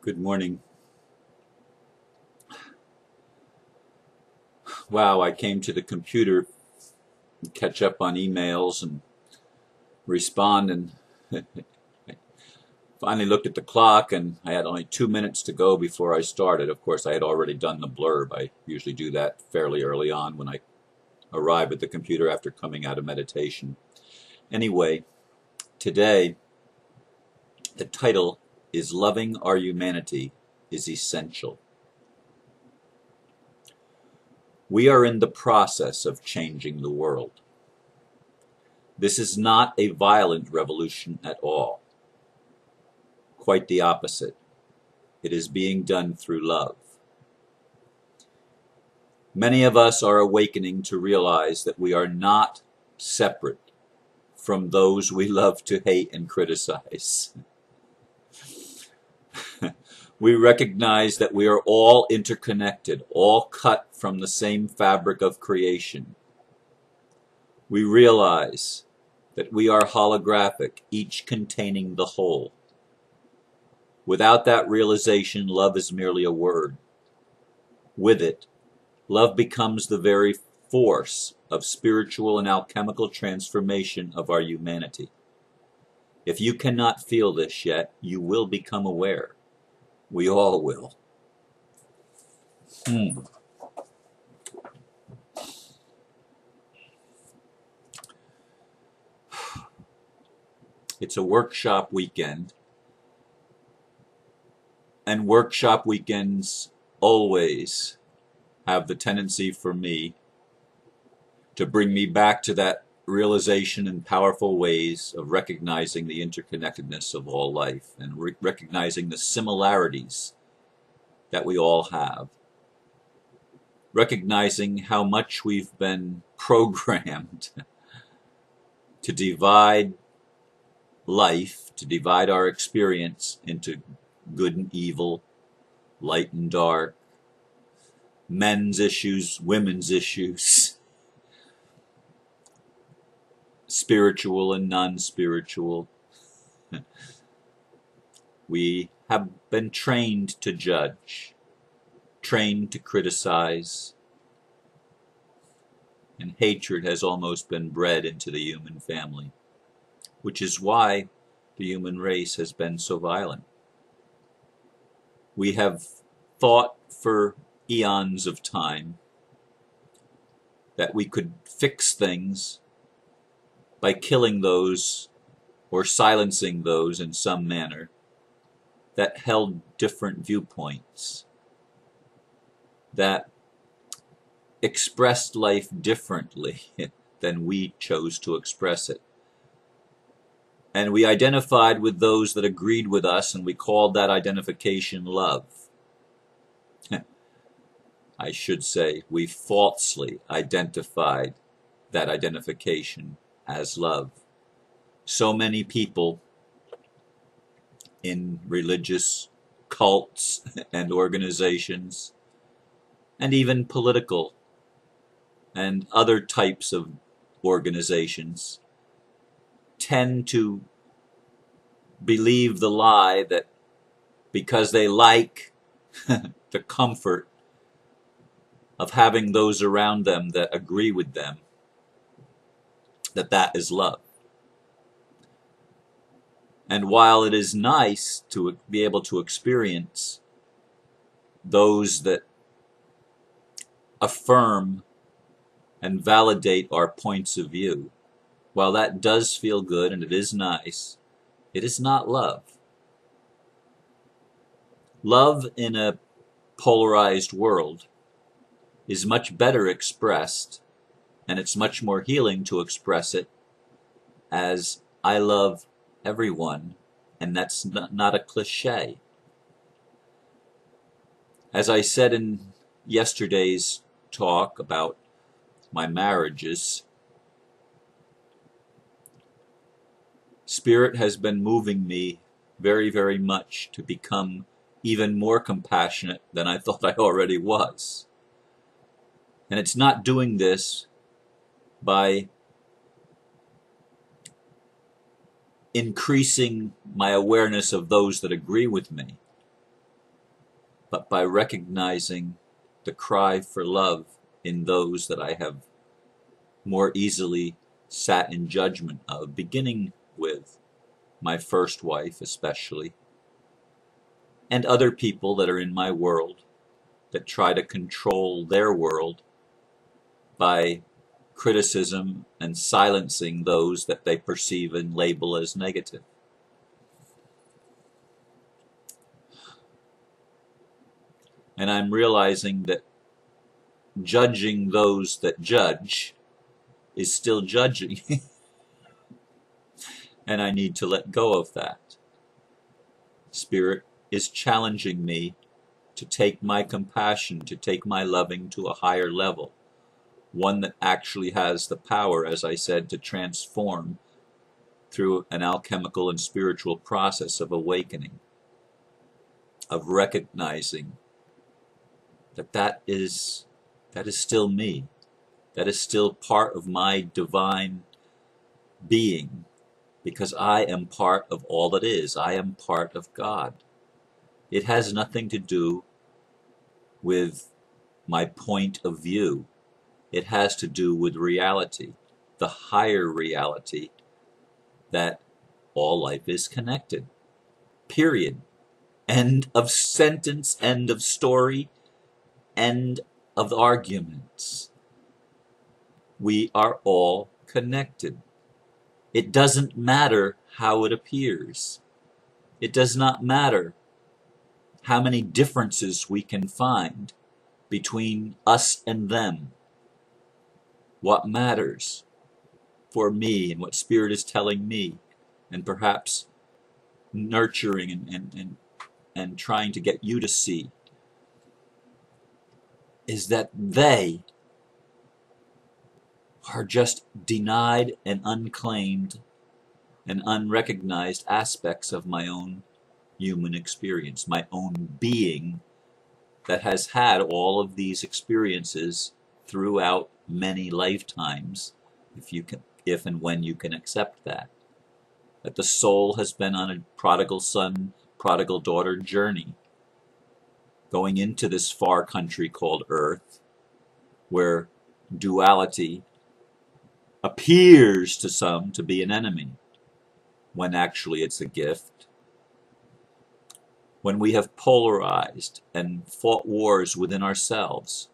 Good morning. Wow, I came to the computer catch up on emails and respond and finally looked at the clock and I had only two minutes to go before I started. Of course, I had already done the blurb. I usually do that fairly early on when I arrive at the computer after coming out of meditation. Anyway, today the title is Loving Our Humanity is Essential. We are in the process of changing the world. This is not a violent revolution at all. Quite the opposite. It is being done through love. Many of us are awakening to realize that we are not separate from those we love to hate and criticize. we recognize that we are all interconnected, all cut from the same fabric of creation. We realize that we are holographic, each containing the whole. Without that realization, love is merely a word. With it, love becomes the very force of spiritual and alchemical transformation of our humanity. If you cannot feel this yet, you will become aware. We all will. Hmm. It's a workshop weekend. And workshop weekends always have the tendency for me to bring me back to that realization in powerful ways of recognizing the interconnectedness of all life and re recognizing the similarities that we all have. Recognizing how much we've been programmed to divide life, to divide our experience into good and evil, light and dark, men's issues, women's issues, spiritual and non-spiritual. we have been trained to judge, trained to criticize, and hatred has almost been bred into the human family, which is why the human race has been so violent. We have thought for eons of time that we could fix things by killing those or silencing those in some manner that held different viewpoints, that expressed life differently than we chose to express it. And we identified with those that agreed with us, and we called that identification love. I should say, we falsely identified that identification as love. So many people in religious cults and organizations, and even political and other types of organizations, tend to believe the lie that because they like the comfort of having those around them that agree with them, that that is love. And while it is nice to be able to experience those that affirm and validate our points of view, while that does feel good and it is nice, it is not love. Love in a polarized world is much better expressed and it's much more healing to express it as I love everyone, and that's not a cliche. As I said in yesterday's talk about my marriages, Spirit has been moving me very, very much to become even more compassionate than I thought I already was. And it's not doing this by increasing my awareness of those that agree with me. but by recognizing the cry for love in those that I have more easily sat in judgment of, beginning with my first wife, especially, and other people that are in my world that try to control their world by criticism and silencing those that they perceive and label as negative. And I'm realizing that judging those that judge is still judging. and I need to let go of that. Spirit is challenging me to take my compassion, to take my loving to a higher level, one that actually has the power, as I said, to transform through an alchemical and spiritual process of awakening, of recognizing that that is that is still me. That is still part of my divine being because I am part of all that is. I am part of God. It has nothing to do with my point of view. It has to do with reality, the higher reality that all life is connected. Period. End of sentence, end of story, end of arguments. We are all connected. It doesn't matter how it appears. It does not matter how many differences we can find between us and them. What matters for me and what Spirit is telling me, and perhaps nurturing and, and, and, and trying to get you to see, is that they are just denied and unclaimed and unrecognized aspects of my own human experience, my own being that has had all of these experiences throughout many lifetimes, if you can, if and when you can accept that. That the soul has been on a prodigal son, prodigal daughter journey, going into this far country called Earth, where duality appears to some to be an enemy, when actually it's a gift when we have polarized and fought wars within ourselves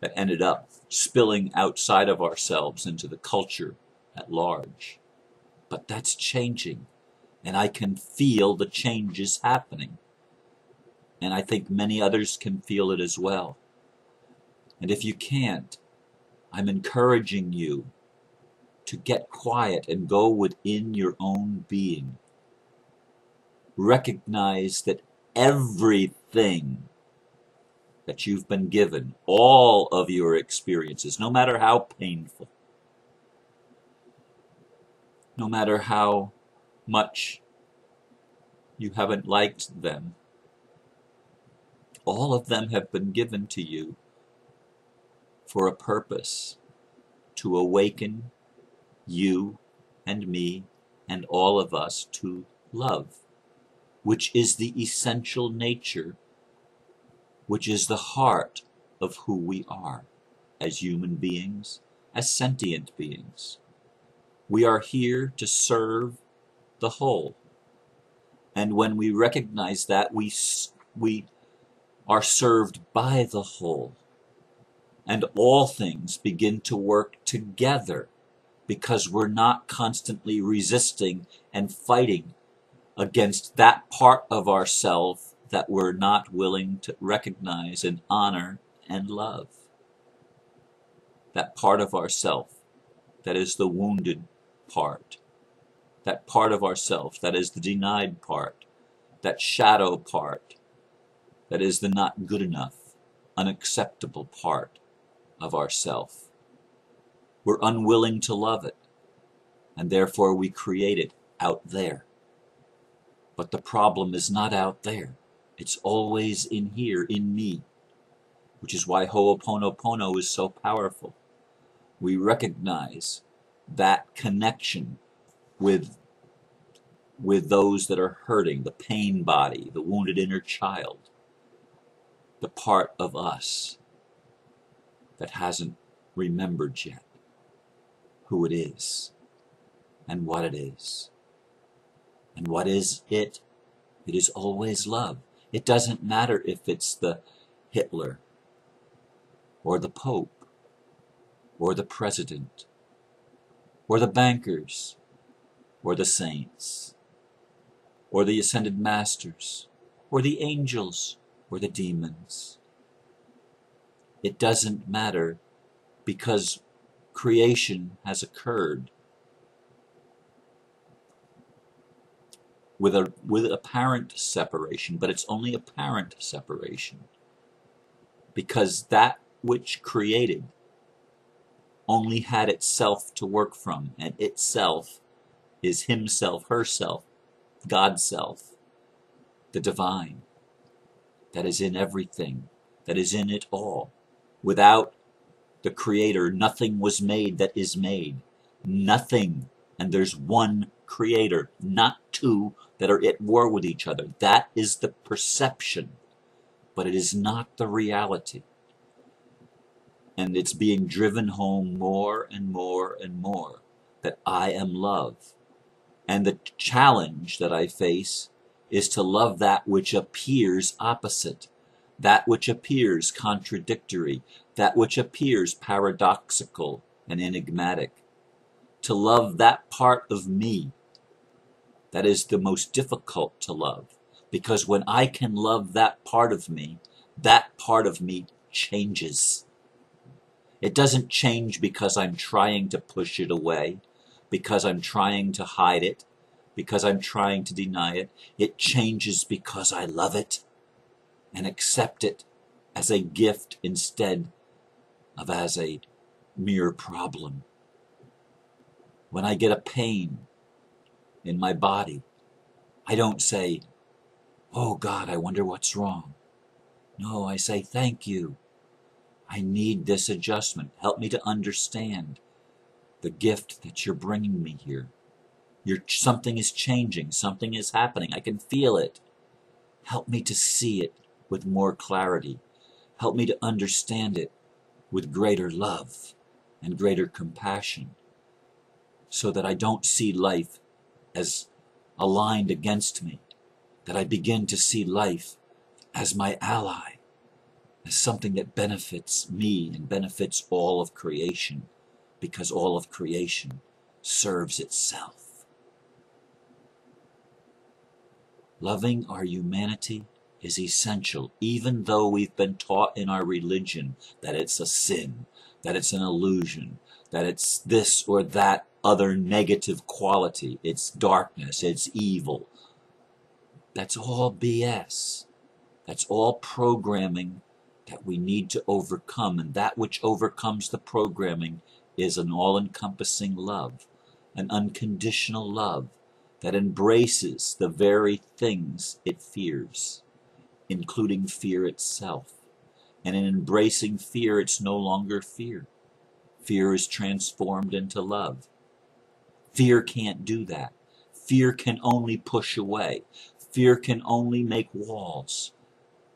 that ended up spilling outside of ourselves into the culture at large. But that's changing, and I can feel the changes happening. And I think many others can feel it as well. And if you can't, I'm encouraging you to get quiet and go within your own being recognize that everything that you've been given, all of your experiences, no matter how painful, no matter how much you haven't liked them, all of them have been given to you for a purpose to awaken you and me and all of us to love which is the essential nature, which is the heart of who we are as human beings, as sentient beings. We are here to serve the whole. And when we recognize that, we, we are served by the whole. And all things begin to work together because we're not constantly resisting and fighting against that part of ourself that we're not willing to recognize and honor and love. That part of ourself that is the wounded part. That part of ourself that is the denied part. That shadow part that is the not good enough, unacceptable part of ourself. We're unwilling to love it, and therefore we create it out there. But the problem is not out there. It's always in here, in me. Which is why Ho'oponopono is so powerful. We recognize that connection with, with those that are hurting, the pain body, the wounded inner child. the part of us that hasn't remembered yet who it is and what it is. And what is it? It is always love. It doesn't matter if it's the Hitler or the Pope or the President or the bankers or the saints or the ascended masters or the angels or the demons. It doesn't matter because creation has occurred with a with apparent separation, but it's only apparent separation. Because that which created only had itself to work from, and itself is himself, herself, God's self, the divine, that is in everything, that is in it all. Without the Creator, nothing was made that is made. Nothing. And there's one Creator, not two that are at war with each other. That is the perception, but it is not the reality. And it's being driven home more and more and more that I am love. And the challenge that I face is to love that which appears opposite, that which appears contradictory, that which appears paradoxical and enigmatic. To love that part of me that is the most difficult to love. Because when I can love that part of me, that part of me changes. It doesn't change because I'm trying to push it away, because I'm trying to hide it, because I'm trying to deny it. It changes because I love it and accept it as a gift instead of as a mere problem. When I get a pain, in my body. I don't say, Oh God, I wonder what's wrong. No, I say, Thank you. I need this adjustment. Help me to understand the gift that you're bringing me here. You're, something is changing, something is happening. I can feel it. Help me to see it with more clarity. Help me to understand it with greater love and greater compassion so that I don't see life as aligned against me, that I begin to see life as my ally, as something that benefits me and benefits all of creation, because all of creation serves itself. Loving our humanity is essential, even though we've been taught in our religion that it's a sin, that it's an illusion, that it's this or that other negative quality. It's darkness, it's evil. That's all BS. That's all programming that we need to overcome. And that which overcomes the programming is an all encompassing love, an unconditional love that embraces the very things it fears, including fear itself. And in embracing fear, it's no longer fear. Fear is transformed into love. Fear can't do that. Fear can only push away. Fear can only make walls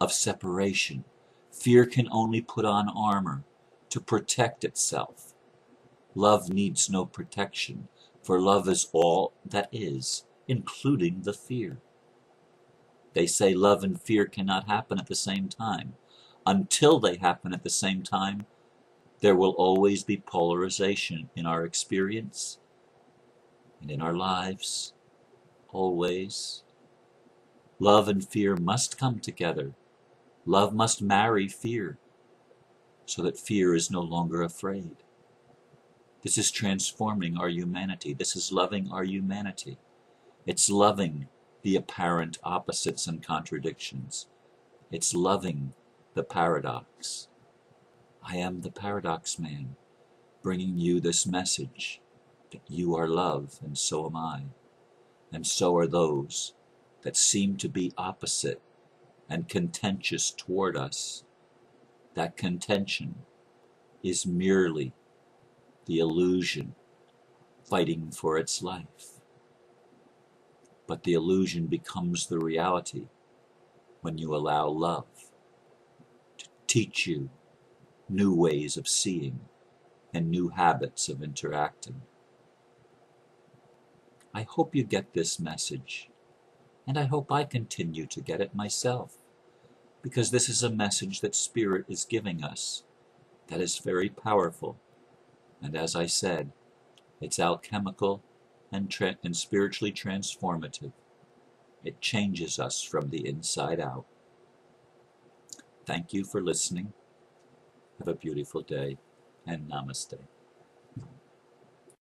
of separation. Fear can only put on armor to protect itself. Love needs no protection, for love is all that is, including the fear. They say love and fear cannot happen at the same time. Until they happen at the same time, there will always be polarization in our experience and in our lives, always. Love and fear must come together. Love must marry fear, so that fear is no longer afraid. This is transforming our humanity. This is loving our humanity. It's loving the apparent opposites and contradictions. It's loving the paradox. I am the paradox man, bringing you this message you are love, and so am I, and so are those that seem to be opposite and contentious toward us. That contention is merely the illusion fighting for its life. But the illusion becomes the reality when you allow love to teach you new ways of seeing and new habits of interacting. I hope you get this message, and I hope I continue to get it myself, because this is a message that Spirit is giving us that is very powerful. And as I said, it's alchemical and, tra- and spiritually transformative. It changes us from the inside out. Thank you for listening. Have a beautiful day and namaste.